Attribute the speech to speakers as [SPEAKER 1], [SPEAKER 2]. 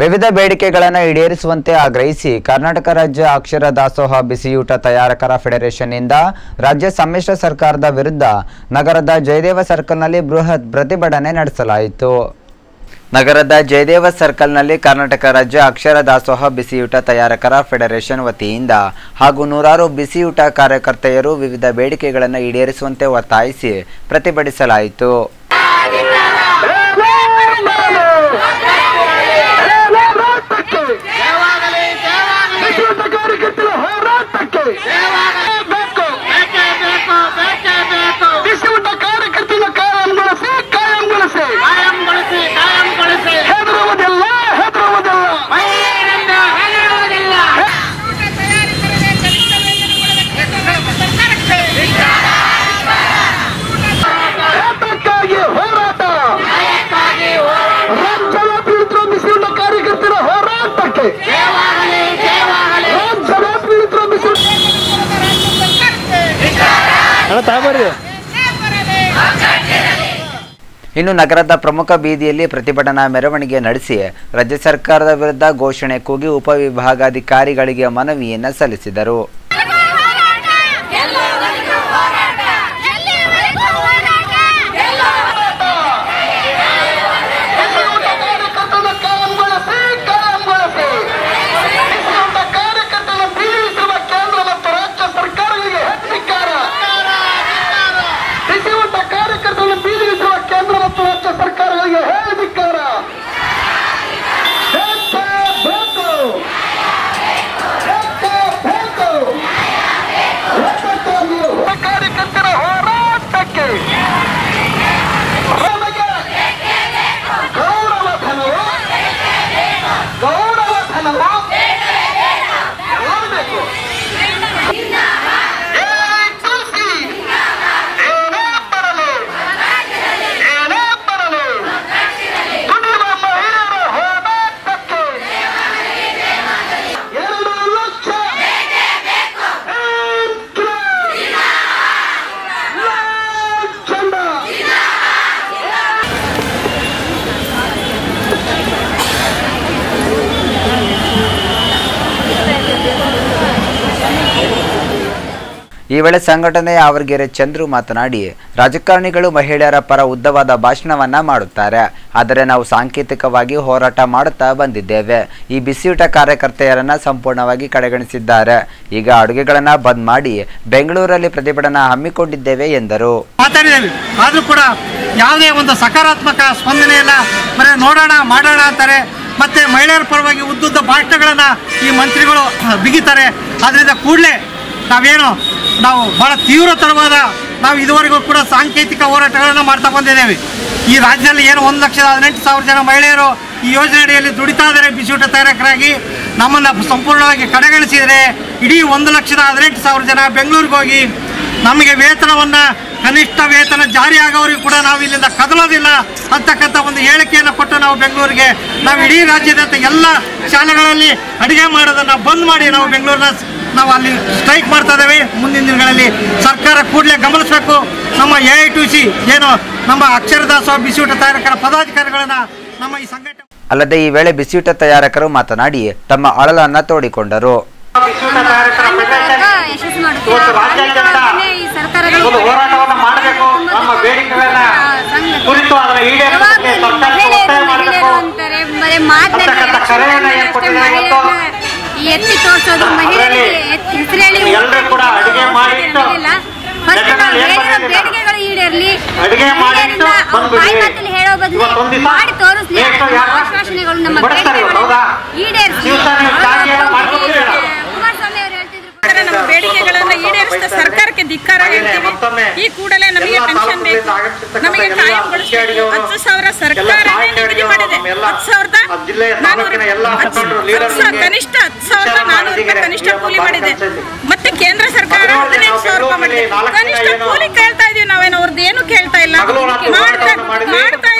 [SPEAKER 1] ವಿವಿಧ ಬೇಡಿಕೆಗಳನ್ನು ಈಡೇರಿಸುವಂತೆ ಆಗ್ರಹಿಸಿ ಕರ್ನಾಟಕ ರಾಜ್ಯ ಅಕ್ಷರ ದಾಸೋಹ ಬಿಸಿಯೂಟ ತಯಾರಕರ ಫೆಡರೇಷನ್ನಿಂದ ರಾಜ್ಯ ಸಮ್ಮಿಶ್ರ ಸರ್ಕಾರದ ವಿರುದ್ಧ ನಗರದ ಜಯದೇವ ಸರ್ಕಲ್ನಲ್ಲಿ ಬೃಹತ್ ಪ್ರತಿಭಟನೆ ನಡೆಸಲಾಯಿತು. ನಗರದ ಜಯದೇವ ಸರ್ಕಲ್ನಲ್ಲಿ ಕರ್ನಾಟಕ ರಾಜ್ಯ ಅಕ್ಷರ ದಾಸೋಹ ಬಿಸಿಯೂಟ ತಯಾರಕರ ಫೆಡರೇಷನ್ ವತಿಯಿಂದ ಹಾಗೂ ನೂರಾರು ಬಿಸಿಯೂಟ ಕಾರ್ಯಕರ್ತೆಯರು ವಿವಿಧ ಬೇಡಿಕೆಗಳನ್ನು ಈಡೇರಿಸುವಂತೆ ಒತ್ತಾಯಿಸಿ ಪ್ರತಿಭಟಿಸಲಾಯಿತು. ಇನ್ನು ನಗರದ ಪ್ರಮುಖ ಬೀದಿಯಲ್ಲಿ ಪ್ರತಿಭಟನಾ ಮೆರವಣಿಗೆ ನಡೆಸಿ ರಾಜ್ಯ ಸರ್ಕಾರದ ವಿರುದ್ಧ ಘೋಷಣೆ ಕೂಗಿ ಉಪವಿಭಾಗಾಧಿಕಾರಿಗಳಿಗೆ ಮನವಿಯನ್ನು ಸಲ್ಲಿಸಿದರು
[SPEAKER 2] ಬಿಸಿಯೂಟ ಕಾರ್ಯಕರ್ತರ ಕಾಯಂಗೊಳಿಸಿ ಕಾಯಂಗೊಳಿಸಿ ಬಿಸಿಯೂಟ ಕಾರ್ಯಕರ್ತರ ಬೀಳಿಸುವ ಕೇಂದ್ರ ಮತ್ತು ರಾಜ್ಯ ಸರ್ಕಾರಗಳಿಗೆ ಹೆಚ್ಚಿಕಾರ ಬಿಸಿಯೂಟ ಕಾರ್ಯಕರ್ತರನ್ನು ಬೀಳಿಸುವ ಕೇಂದ್ರ ಮತ್ತು ರಾಜ್ಯ ಸರ್ಕಾರಗಳಿಗೆ ಹೇಳಿದಿಕ್ಕಾರ ಬೇಕು ಬೇಕು ಬೇಕು ಬೇಕು ಕಾರ್ಯಕರ್ತರ ಹೋರಾಟಕ್ಕೆ ನಮಗೆ ಗೌರವ ಧನವು ಗೌರವ ಧನವು ಮಾಡಬೇಕು ಏ ತುಳಸಿ ಏನೇ ಬರಲಿ ಏನೇ ಬರಲಿ ದುಡಿಯುವ ಮಹಿಳೆಯರ ಹೋರಾಟಕ್ಕೆ ಎರಡು ಲಕ್ಷ ಚಂದ
[SPEAKER 1] ಈ ವೇಳೆ ಸಂಘಟನೆಯ ಆವರ್ಗೆರೆ ಚಂದ್ರು ಮಾತನಾಡಿ, ರಾಜಕಾರಣಿಗಳು ಮಹಿಳೆಯರ ಪರ ಉದ್ದವಾದ ಭಾಷಣವನ್ನ ಮಾಡುತ್ತಾರೆ. ಆದರೆ ನಾವು ಸಾಂಕೇತಿಕವಾಗಿ ಹೋರಾಟ ಮಾಡುತ್ತಾ ಬಂದಿದ್ದೇವೆ. ಈ ಬಿಸಿಯೂಟ ಕಾರ್ಯಕರ್ತೆಯರನ್ನ ಸಂಪೂರ್ಣವಾಗಿ ಕಡೆಗಣಿಸಿದ್ದಾರೆ. ಈಗ ಅಡುಗೆಗಳನ್ನ ಬಂದ್ ಮಾಡಿ ಬೆಂಗಳೂರಲ್ಲಿ ಪ್ರತಿಭಟನಾ ಹಮ್ಮಿಕೊಂಡಿದ್ದೇವೆ ಎಂದರು.
[SPEAKER 3] ಆದರೂ ಕೂಡ ಯಾವುದೇ ಒಂದು ಸಕಾರಾತ್ಮಕ ಸ್ಪಂದನೆ ಇಲ್ಲ ಬರೀ ನೋಡೋಣ, ಮಾಡೋಣ ಅಂತಾರೆ. ಮತ್ತೆ ಮಹಿಳೆಯರ ಪರವಾಗಿ ಉದ್ದುದ್ದ ಭಾಷಣಗಳನ್ನು ಈ ಮಂತ್ರಿಗಳು ಬಿಗಿತಾರೆ. ಅದರಿಂದ ಕೂಡಲೇ ನಾವೇನು ನಾವು ಬಹಳ ತೀವ್ರತರವಾದ ನಾವು ಇದುವರೆಗೂ ಕೂಡ ಸಾಂಕೇತಿಕ ಹೋರಾಟಗಳನ್ನು ಮಾಡ್ತಾ ಬಂದಿದ್ದೇವೆ. ಈ ರಾಜ್ಯದಲ್ಲಿ ಏನು ಒಂದು ಲಕ್ಷದ ಹದಿನೆಂಟು ಸಾವಿರ ಜನ ಮಹಿಳೆಯರು ಈ ಯೋಜನೆ ಅಡಿಯಲ್ಲಿ ದುಡಿತಾ ಇದ್ದಾರೆ, ಬಿಸಿಯೂಟ ತಯಾರಕರಾಗಿ. ನಮ್ಮನ್ನು ಸಂಪೂರ್ಣವಾಗಿ ಕಡೆಗಣಿಸಿದರೆ ಇಡೀ ಒಂದು ಲಕ್ಷದ ಹದಿನೆಂಟು ಸಾವಿರ ಜನ ಬೆಂಗಳೂರಿಗೆ ಹೋಗಿ ನಮಗೆ ವೇತನವನ್ನು, ಕನಿಷ್ಠ ವೇತನ ಜಾರಿ ಆಗೋವರೆಗೂ ಕೂಡ ನಾವು ಇಲ್ಲಿಂದ ಕದಲೋದಿಲ್ಲ ಅಂತಕ್ಕಂಥ ಒಂದು ಹೇಳಿಕೆಯನ್ನು ಕೊಟ್ಟು ನಾವು ಬೆಂಗಳೂರಿಗೆ. ನಾವು ಇಡೀ ರಾಜ್ಯದಂಥ ಎಲ್ಲ ಶಾಲೆಗಳಲ್ಲಿ ಅಡುಗೆ ಮಾಡೋದನ್ನು ಬಂದ್ ಮಾಡಿ ನಾವು ಬೆಂಗಳೂರಿನ ನಾವು ಅಲ್ಲಿ ಸ್ಟ್ರೈಕ್ ಮಾಡ್ತಾ ಇದ್ದೇವೆ. ಮುಂದಿನ ದಿನಗಳಲ್ಲಿ ಸರ್ಕಾರ ಕೂಡಲೇ ಗಮನಿಸಬೇಕು. ನಮ್ಮ ಎ ಐ ಟು ಸಿ ಏನು ನಮ್ಮ ಅಕ್ಷರದಾಸೋಹ ಬಿಸಿಯೂಟ ತಯಾರಕರ ಪದಾಧಿಕಾರಿಗಳನ್ನ ನಮ್ಮ ಈ ಸಂಘಟನೆ
[SPEAKER 1] ಅಲ್ಲದೆ ಈ ವೇಳೆ ಬಿಸಿಯೂಟ ತಯಾರಕರು ಮಾತನಾಡಿ ತಮ್ಮ ಅಳಲನ್ನ ತೋಡಿಕೊಂಡರು.
[SPEAKER 3] ಮಾಡಬೇಕು.
[SPEAKER 4] ಎತ್ತಿ ತೋರಿಸೋದು ಮಹಿಳೆಯರಿಗೆ ಎತ್ತಿ ಹೆಸರೇಳಿ
[SPEAKER 3] ಎಲ್ಲರೂ ಕೂಡ
[SPEAKER 4] ಫಸ್ಟ್ ನಾವು ಹೇಳಿರೋ ಬೇಡಿಕೆಗಳು ಈಡೇರ್ಲಿ.
[SPEAKER 3] ಅಡಿಗೆ
[SPEAKER 4] ಅವ್ರ ಬಾಯಿ ಮಾತಲ್ಲಿ ಹೇಳೋ ಬದಲು ಮಾಡಿ ತೋರಿಸ್ಲಿ. ಆಶ್ವಾಸನೆಗಳು ನಮ್ಮ
[SPEAKER 3] ಬೇಡಿಕೆಗಳು
[SPEAKER 4] ಈಡೇರಿಸಿ
[SPEAKER 5] ಈ ಕೂಡಲೇ ನಮಗೆ ಪೆನ್ಷನ್ ಬೇಕು. ನಮಗೆ ಕಾಯಂಗೊಳಿಸಬೇಕು ಹತ್ತು ಸಾವಿರ ಸರ್ಕಾರ ನಿಗದಿ ಮಾಡಿದೆ. ಹತ್ತು ಸಾವಿರದ ನಾನೂರು ಕನಿಷ್ಠ ಹತ್ತು ಸಾವಿರದ ನಾನೂರು ರೂಪಾಯಿ ಕನಿಷ್ಠ ಕೂಲಿ ಮಾಡಿದೆ. ಮತ್ತೆ ಕೇಂದ್ರ ಸರ್ಕಾರ ಹದಿನೈದು ಸಾವಿರ ರೂಪಾಯಿ ಮಾಡಿದೆ. ಕನಿಷ್ಠ ಕೂಲಿ ಕೇಳ್ತಾ ಇದೀವಿ ನಾವೇನು ಅವ್ರದ್ದು ಏನು ಕೇಳ್ತಾ ಇಲ್ಲ. ಮಾಡ್ತಾ